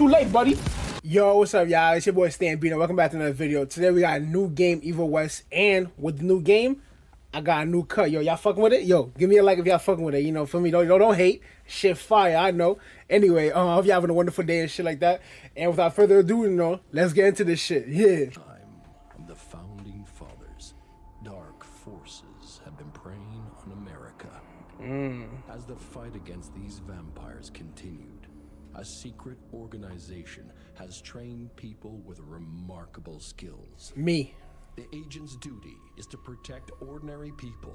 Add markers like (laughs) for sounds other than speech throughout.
too late, buddy. Yo, what's up, y'all? It's your boy Stan Bino. Welcome back to another video. Today we got a new game, Evil West, and with the new game, I got a new cut. Yo, y'all fucking with it? Yo, give me a like if y'all fucking with it. You know, for me, don't don't, don't hate. Shit fire, I know. Anyway, uh, I hope y'all having a wonderful day and shit like that. And without further ado, you know, let's get into this shit. Yeah. time of the founding fathers, dark forces have been preying on America. As the fight against these vampires continued, a secret organization has trained people with remarkable skills. Me. The agent's duty is to protect ordinary people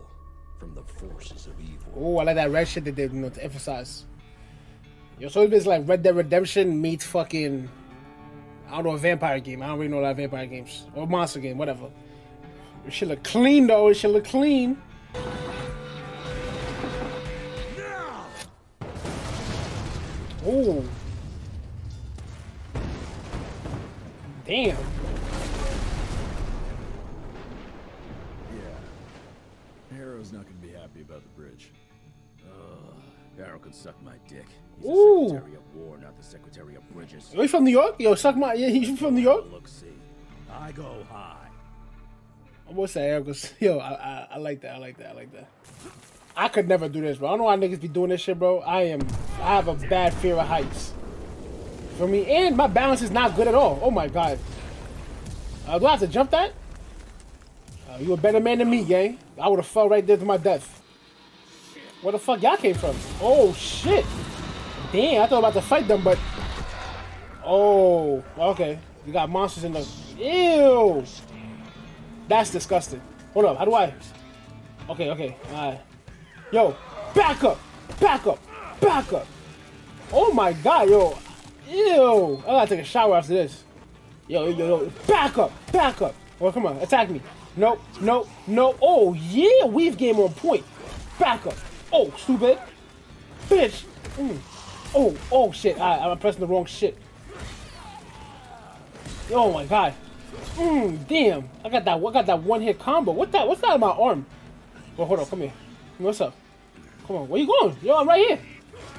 from the forces of evil. Oh, I like that red shit that they know to emphasize. Yo, so it's like Red Dead Redemption meets fucking I don't know a vampire game. I don't really know a lot of vampire games or monster game, whatever. It should look clean though. It should look clean. Oh. Damn. Yeah. Harrow's not gonna be happy about the bridge. Ugh. Harrow can suck my dick. He's Ooh. the Secretary of War, not the Secretary of Bridges. Yo, he's from New York? Yo, suck my. Yeah, he's from New York? Look, see. I go high. I'm gonna say (laughs) Eric yo, I, I I like that, I like that, I like that. I could never do this, bro. I don't know why niggas be doing this shit, bro. I am I have a bad fear of heights. For me, and my balance is not good at all. Oh my god. Uh, do I have to jump that? Uh, you a better man than me, gang. I would have fell right there to my death. Where the fuck y'all came from? Oh shit. Damn, I thought about to fight them, but Oh, okay. You got monsters in the Ew. That's disgusting. Hold up, how do I? Okay, okay, alright. Yo, back up, back up, back up. Oh my god, yo. Ew. I gotta take a shower after this. Yo, yo, yo, back up, back up. Oh, come on, attack me. Nope, nope, no. Oh, yeah, weave game on point. Back up. Oh, stupid. Bitch. Mm. Oh, oh, shit. I, I'm pressing the wrong shit. Oh my god. Mmm, damn. I got that I got that one hit combo. What that what's that on my arm? Oh hold on, come here. What's up? Come on, where you going? Yo, I'm right here.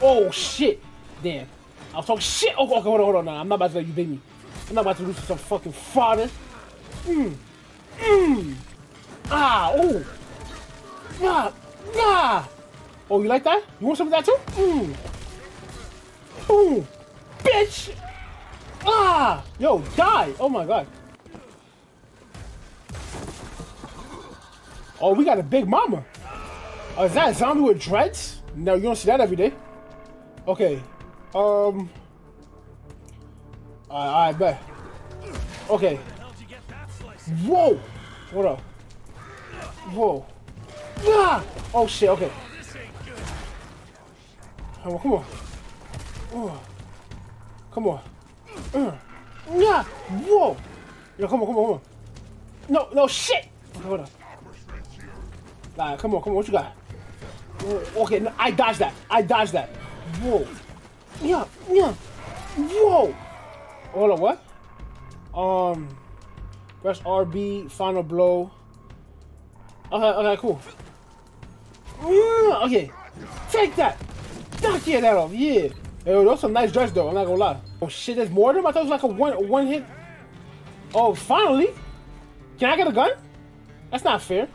Oh shit. Damn. I was talking shit. Oh, okay, hold on, hold on. Nah, I'm not about to let you beat me. I'm not about to lose to some fucking father. Mmm. Mmm. Ah, oh. Yeah. Yeah. Oh, you like that? You want some of that too? Mmm. Boom. Bitch. Ah! Yo, die! Oh my god. Oh, we got a big mama. Oh, is that a zombie with dreads? No, you don't see that every day. Okay. Um. Alright, alright, bet. Okay. Whoa! What up. Whoa. Ah! Oh shit, okay. Come on, come on. Oh. Come on. Yeah. Whoa. Yo, come on, come on, come on. No, no, shit. Okay, hold on. Nah, come on, come on. What you got? Okay, I dodged that. I dodged that. Whoa. Yeah, yeah. Whoa. Hold on, what? Um, press RB, final blow. Okay, okay, cool. Yeah, okay, take that. Knock that off. Yeah. Yo, those some nice dress though. I'm not gonna lie. Oh shit, there's more of them. I thought it was like a one one hit. Oh, finally. Can I get a gun? That's not fair.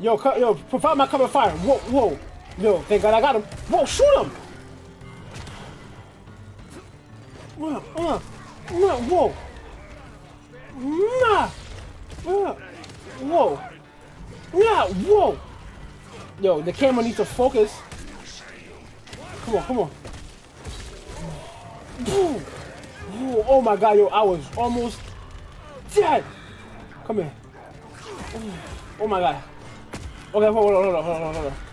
Yo, yo, provide my cover fire. Whoa, whoa. Yo, thank God I got him. Whoa, shoot him. Uh, uh, uh, whoa. Nah. Whoa. Yeah, whoa. Yo, the camera needs to focus. Come on, come on. Ooh. Oh my god, yo, I was almost dead. Come here. Oh my god. Okay, hold on, hold on, hold on, hold on.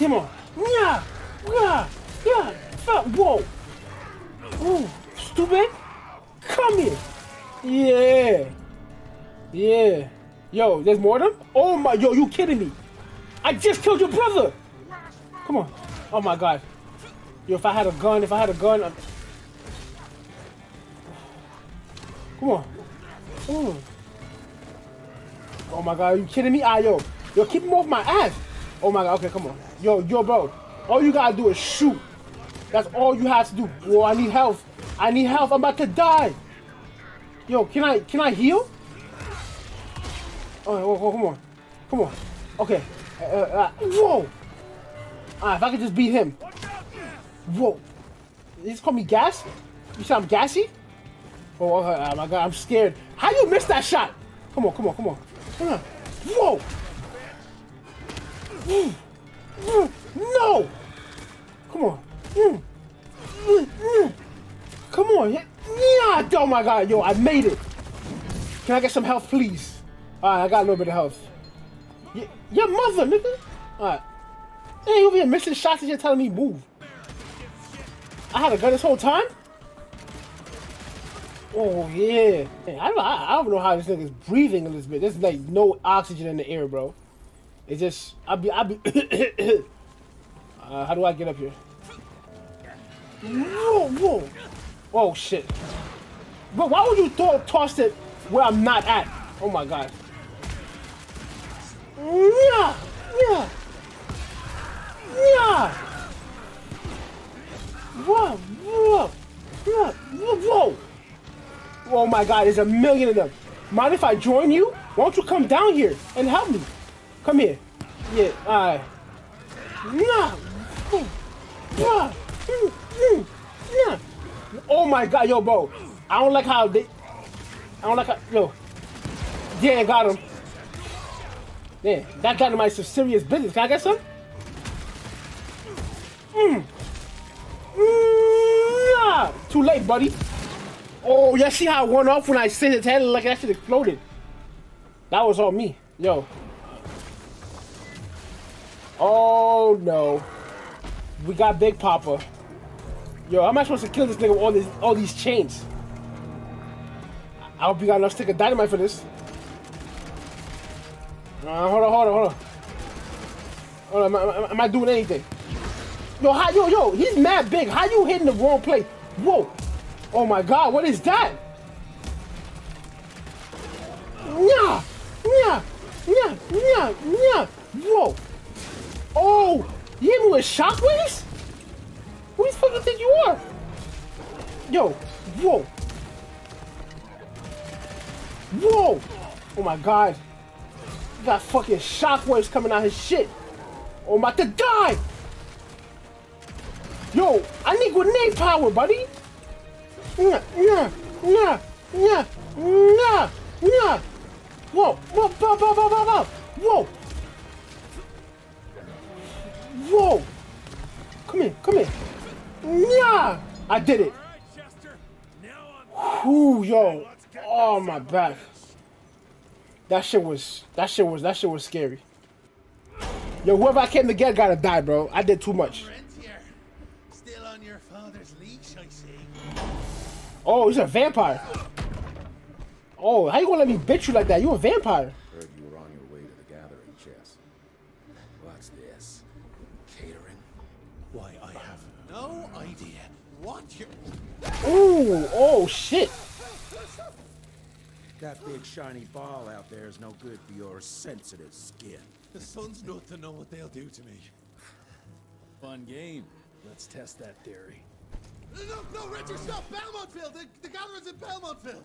On. Yeah, yeah, yeah. Whoa. Ooh, stupid. Come here. Yeah. Yeah. Yo, there's more of them? Oh my, yo, you kidding me? I just killed your brother. Come on. Oh my god. Yo, if I had a gun, if I had a gun. I'm... Come on. Ooh. Oh my god, are you kidding me? Ah, yo. Yo, keep him off my ass. Oh my god, okay, come on. Yo, yo, bro. All you gotta do is shoot. That's all you have to do. Well, I need health. I need help. I'm about to die. Yo, can I can I heal? Oh, oh, oh come on, come on. Okay. Uh, uh, whoa. Ah, if I could just beat him. Whoa. You just call me gas? You said I'm gassy? Oh, oh my god, I'm scared. How you miss that shot? Come on, come on, come on. Come on. Whoa. No. Come on. Come on. Yeah. Oh my god, yo, I made it. Can I get some health, please? Alright, I got a little bit of health. Your mother, nigga. Alright. Hey, over here missing shots and you're telling me move. I had a gun this whole time? Oh, yeah. I, don't, I, I don't know how this nigga's breathing in this bit. There's like no oxygen in the air, bro. It's just, I'll be, I'll be. (coughs) uh, how do I get up here? Whoa, whoa. Oh, shit. But why would you th toss it where I'm not at? Oh, my God. Yeah, yeah. Yeah. Whoa, whoa, whoa, whoa. Oh my god, there's a million of them. Mind if I join you? Why don't you come down here and help me? Come here. Yeah, alright. Nah. Oh my god, yo, bro. I don't like how they. I don't like how. Yo. Yeah, got him. Yeah, that got my some serious business. Can I get some? Mm. Mm, Too late, buddy. Oh, yeah, see how it went off when I sent its head like that shit exploded. That was all me. Yo. Oh, no. We got Big Papa. Yo, how am I supposed to kill this nigga with all, these all these chains? I hope you got enough stick of dynamite for this. Uh, hold on, hold on, hold on. Hold on, am I, am I doing anything? Yo, how, yo, yo, he's mad big. How you hitting the wrong place? Whoa. Oh my god, what is that? Yeah, yeah, yeah, yeah, yeah. Whoa. Oh, you hit me with shockwaves? Who the fuck do you think you are? Yo, whoa. Whoa. Oh my god. You got fucking shockwaves coming out his shit. Oh, I'm about to die. Yo, I need grenade power, buddy. Yeah, yeah, yeah, yeah, yeah. Whoa, whoa, whoa, whoa, whoa, whoa, whoa. Whoa. Come here, come here. Yeah, I did it. Ooh, yo. Oh, my back. That shit was, that shit was, that shit was scary. Yo, whoever I came to get gotta die, bro. I did too much. Oh, he's a vampire. Oh, how you gonna let me bitch you like that? You a vampire. Idea what you... Ooh, oh shit. That big shiny ball out there is no good for your sensitive skin. The sun's not to know what they'll do to me. Fun game. Let's test that theory. No, no, Richard, stop! Belmontville! The, the gallery's in Belmontville!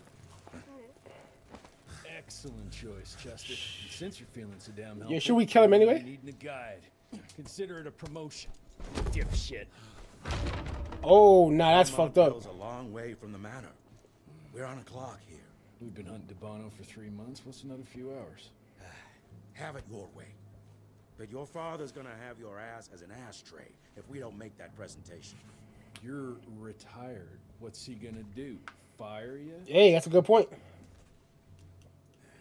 Excellent choice, Chester. And since you're feeling so damn Yeah, should we kill him anyway? Needing a guide. Consider it a promotion. Dipshit. Oh, nah, that's fucked up. a long way from the manor. We're on a clock here. We've been hunting Dabney for three months. What's another few hours? (sighs) have it your way. But your father's gonna have your ass as an ashtray if we don't make that presentation. You're retired. What's he gonna do? Fire you? Hey, that's a good point.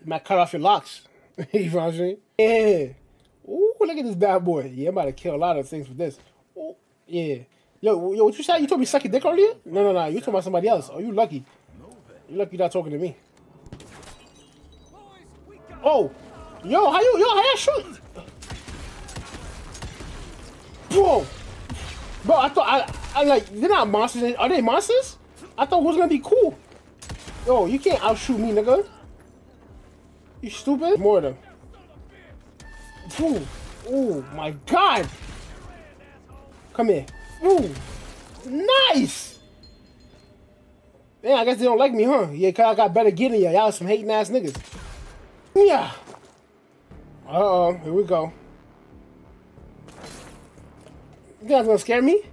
You might cut off your locks. (laughs) you know what I'm saying? Yeah. Ooh, look at this bad boy. Yeah, I'm about to kill a lot of things with this. Oh, yeah. Yo, yo, what you said? You told me suck your dick earlier? No, no, no. You talking about somebody else. Oh, you lucky. You lucky you're not talking to me. Oh, yo, how you, yo, how you shoot? Whoa. Bro, I thought, I, I like, they're not monsters. Are they monsters? I thought it was gonna be cool. Yo, you can't outshoot me, nigga. You stupid? More of them. Ooh, ooh, my God. Come here. Ooh, nice. Man, I guess they don't like me, huh? Yeah, cause I got better getting you. Y'all some hating ass niggas. Yeah. Uh oh, here we go. You guys gonna scare me?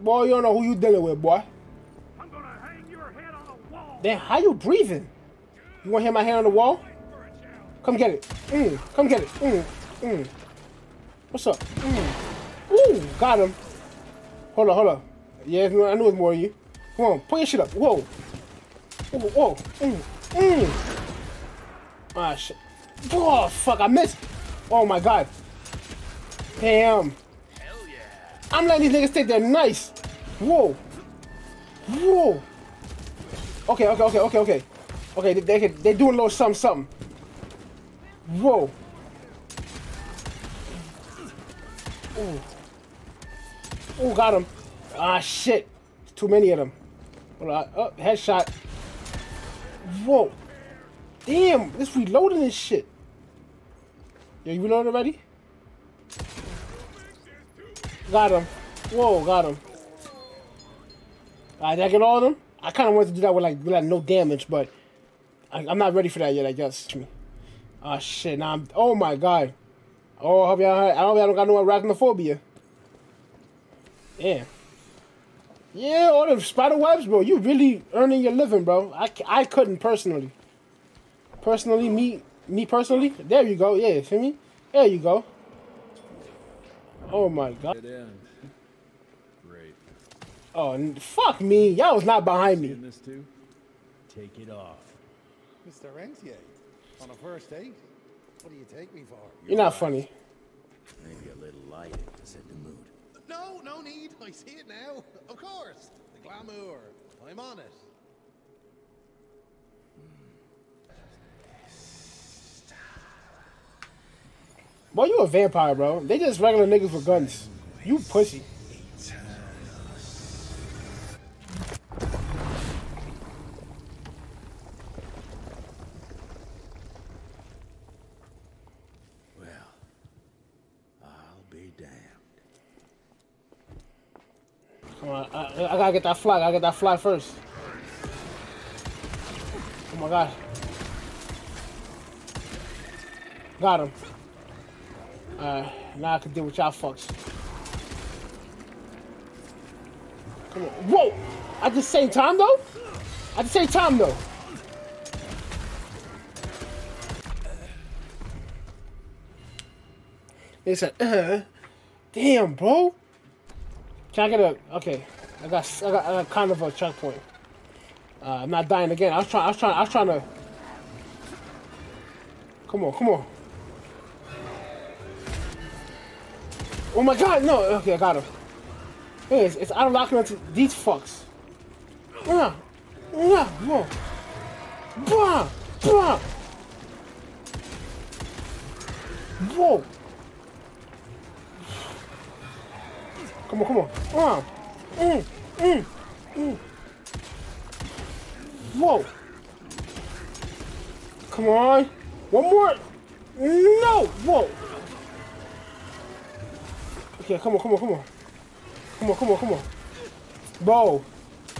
Boy, you don't know who you dealing with, boy. I'm gonna hang your head on the wall. Damn, how you breathing? You want to hit my hand on the wall? Come get it. Mm, come get it. Mm, mm. What's up? Mm. Ooh, got him. Hold on, hold on. Yeah, I knew it was more of you. Come on, put your shit up. Whoa. Whoa, whoa. Mm, mm. Ah, shit. Oh, fuck, I missed. Oh, my God. Damn. Hell yeah. I'm letting these niggas take their nice. Whoa. Whoa. Okay, okay, okay, okay, okay. Okay, they, they, they doing a little something, something. Whoa. Ooh. Ooh, got him. Ah, shit. There's too many of them. On. Oh, headshot. Whoa. Damn, this reloading this shit. Yo, you reloaded already? Got him. Whoa, got him. Alright, did I get all of them? I kind of wanted to do that with like, with like no damage, but I, am not ready for that yet, I guess. Oh shit, now I'm, oh my god. Oh, I hope y'all, I don't got no arachnophobia. Yeah. Yeah, all the spider webs, bro. You really earning your living, bro. I, I couldn't personally. Personally, me, me personally. There you go. Yeah, see me? There you go. Oh my god. Dead end. Great. Oh, fuck me. Y'all was not behind me. This too? Take it off. Mr. Rentier, on a first date? What do you take me for? You're not funny. Maybe a little light to set the mood. No, no need. I see it now. Of course. The glamour. I'm on it. Boy, you a vampire, bro. They just regular niggas with guns. You pussy. Well, I'll be damned. Come on, I, I gotta get that fly. I gotta get that fly first. Oh my god. Got him. Alright, now I can deal with y'all fucks. Come on. Whoa! At the same time though? At the same time though. It's said, uh, damn bro. Can I get a okay? I got I got, I got kind of a checkpoint. Uh, I'm not dying again. I was trying. I was trying. I was trying to. Come on, come on. Oh my God! No. Okay, I got him. Hey, it's, it's out locking onto these fucks. Yeah, yeah, whoa. Bah, bah. Whoa. Come on, come on. Ah. Mm, mm, mm. Whoa. Come on. One more. No. Whoa. Okay, come on, come on, come on. Come on, come on, come on. Bro.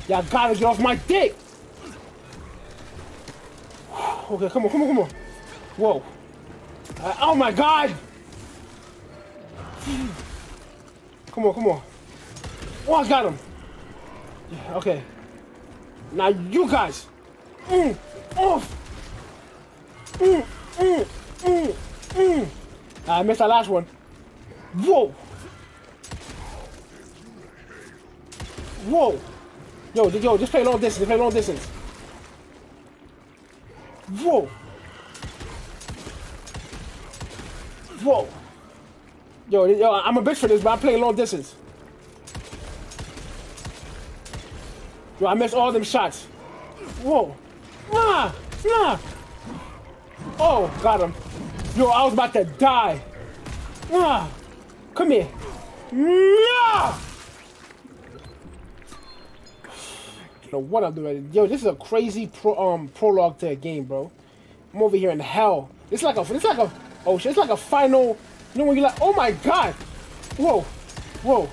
Y'all gotta get off my dick. (sighs) Okay, come on, come on, come on. Whoa. Uh, oh my god. Come on, come on. Oh, I got him. Yeah, okay. Now you guys. Mm, off. Mm, mm, mm, mm. I missed that last one. Whoa. Whoa. Yo, yo, just play long distance. Just play long distance. Whoa. Whoa. Yo, yo, I'm a bitch for this, but I'm playing long distance. Yo, I missed all them shots. Whoa. Nah, nah. Oh, got him. Yo, I was about to die. Nah. Come here. Nah. know what I'm doing. Yo, this is a crazy pro, um prologue to a game, bro. I'm over here in hell. It's like a, it's like a, oh shit, it's like a final. You know when you're like, oh my god, whoa, whoa,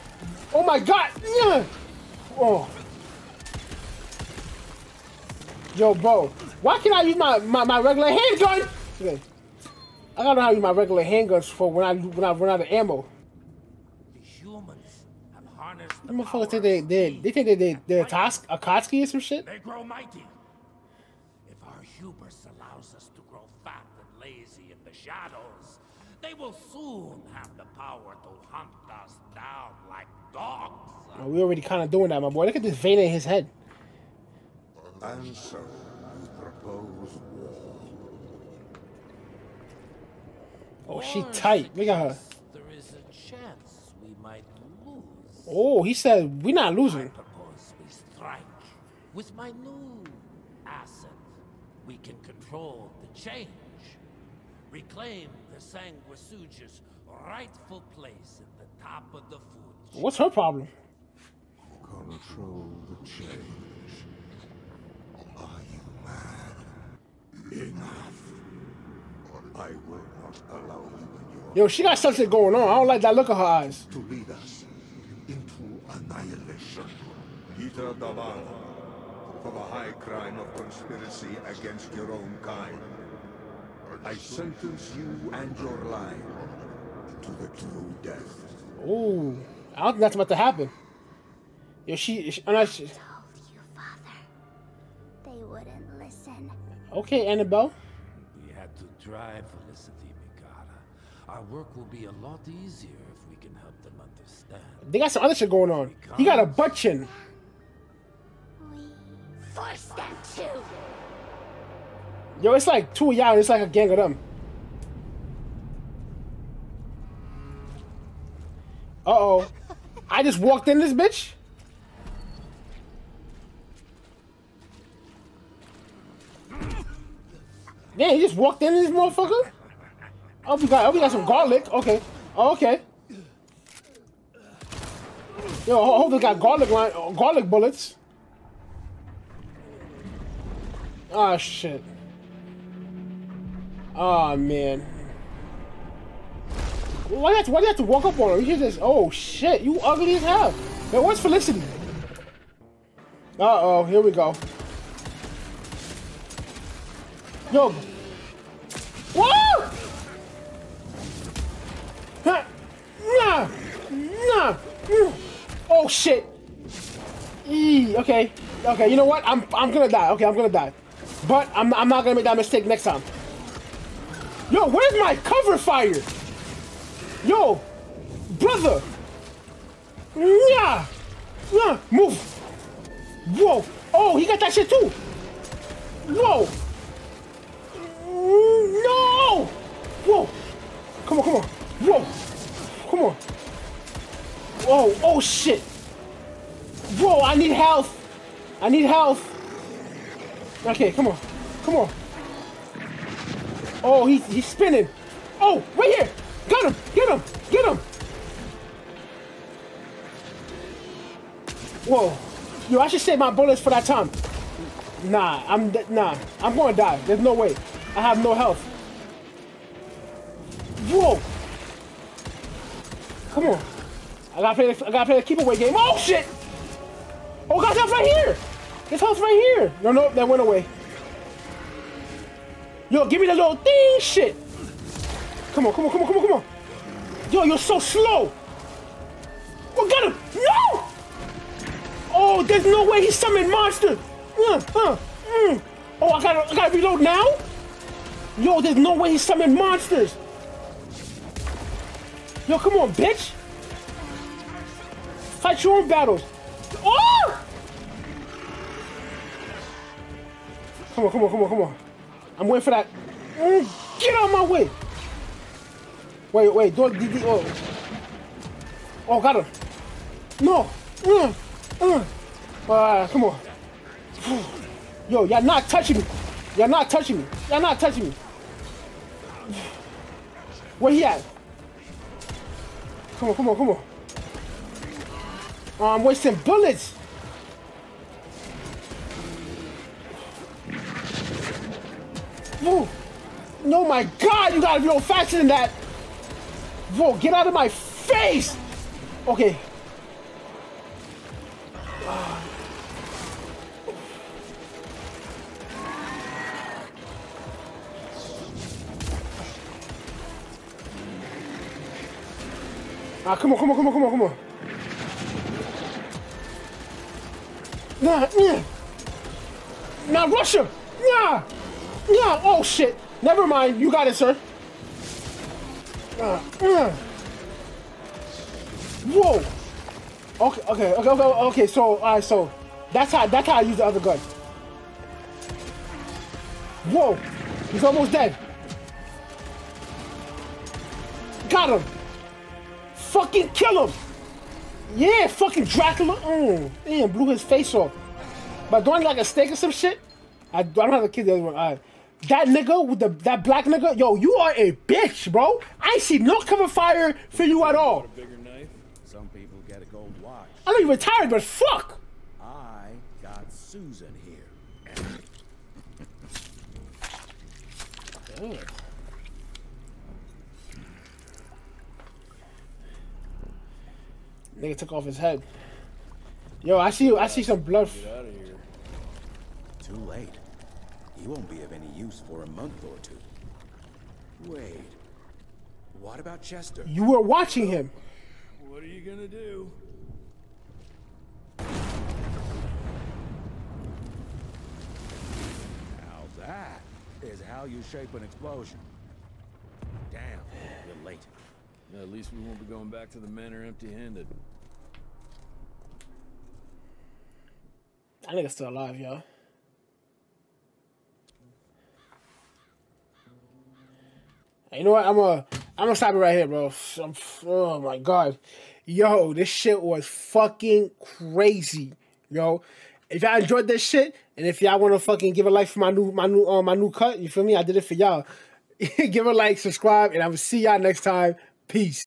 oh my god, yeah, oh, Yo, bro, why can't I use my, my, my regular handgun? Okay. I gotta know how to use my regular handguns for when I when I run out of ammo. The humans have harnessed the motherfuckers think they they they think they they they're a Tos- a or some shit. They grow mighty. If our hubris allows us to grow fat and lazy in the shadows, they will soon have the power to hunt us down like dogs. Oh, we already kind of doing that, my boy. Look at this vein in his head. And so, you propose war. Oh, she tight. Look at her. There is a chance we might lose. Oh, he said we're not I losing. propose we strike. With my new asset, we can control the change. Reclaim the Sanguisuge's rightful place at the top of the food chain. What's her problem? Control the change. Are you mad? Enough. I will not allow you and your Yo, she got something going on. I don't like that look of her eyes. to lead us into annihilation. Peter Dabney, for the high crime of conspiracy against your own kind. I sentence you and your line to the true death. Ooh, I don't think that's about to happen. Yo, she, she, I'm she told you, Father. They wouldn't listen. okay, Annabelle. We had to drive Felicity Mikata. Our work will be a lot easier if we can help them understand. They got some other shit going on. He got a butt chin. We force them to. Yo, it's like two y'all, it's like a gang of them. Uh oh. I just walked in this bitch. Yeah, he just walked in this motherfucker. Oh, we got, oh, we got some garlic. Okay. Oh, okay. Yo, I hope they got garlic line, garlic bullets. Ah, shit. Oh man. Why do you have to, why you walk up on her? You should just, oh shit, you ugly as hell. Yo, where's Felicity? Uh oh, here we go. Yo. Whoa! Nah! Nah! Oh shit! Eee, okay. Okay, you know what? I'm I'm gonna die. Okay, I'm gonna die. But I'm I'm not gonna make that mistake next time. Yo, where's my cover fire? Yo, brother. Yeah. Yeah, move. Whoa. Oh, he got that shit too. Whoa. No. Whoa. Come on, come on. Whoa. Come on. Whoa. Oh shit. Whoa, I need health. I need health. Okay, come on. Come on. Oh, he's he's spinning. Oh, right here. Got him. Get him. Get him. Whoa. Yo, I should save my bullets for that time. Nah, I'm nah. I'm gonna die. There's no way. I have no health. Whoa. Come on. I gotta play. The, I gotta play the keep away game. Oh shit. Oh, got that right here. This house right here. No, no, that went away. Yo, give me the little thing shit. Come on, come on, come on, come on, come on. Yo, you're so slow. Oh, got him. No. Oh, there's no way he summoned monster. Uh. Oh, I gotta, I gotta reload now. Yo, there's no way he summoned monsters. Yo, come on, bitch. Fight your own battles. Oh! Come on, come on, come on, come on. I'm waiting for that. Mm, get out of my way. Wait, wait, don't do- Oh, oh got him. No. Mm, mm. Uh, come on. (sighs) Yo, y'all not touching me. Y'all not touching me. Y'all not touching me. (sighs) Where he at? Come on, come on, come on. I'm wasting bullets. Bro, no, my God, you gotta be go faster than that. Whoa! get out of my face. Okay. Ah, come on, come on, come on, come on, come on. Nah, yeah. Nah, Russia! Yeah. Nah. Oh, shit. Never mind. You got it, sir. Whoa. Okay, okay, okay, okay, okay. So, all right, so that's how that's how I use the other gun. Whoa, he's almost dead. Got him. Fucking kill him. Yeah, fucking Dracula. Mm. Damn, blew his face off. But do I need like a steak or some shit? I, I don't have to kill the other one. All right. That nigga with the that black nigga, yo, you are a bitch, bro. I see no cover fire for you at all. A bigger knife? Some people get a gold watch. I know you retired, but fuck. I got Susan here. Damn. Nigga took off his head. Yo, I see I see some blood. Get out of here. Too late. He won't be of any use for a month or two. Wait. What about Chester? You were watching him. What are you gonna do? Now that is how you shape an explosion. Damn, you're late. At least we won't be going back to the manor empty-handed. That nigga's still alive, yo. You know what? I'm gonna I'm gonna stop it right here, bro. I'm, oh my god, yo, this shit was fucking crazy, yo. If y'all enjoyed this shit, and if y'all want to fucking give a like for my new my new uh, my new cut, you feel me? I did it for y'all. (laughs) give a like, subscribe, and I will see y'all next time. Peace.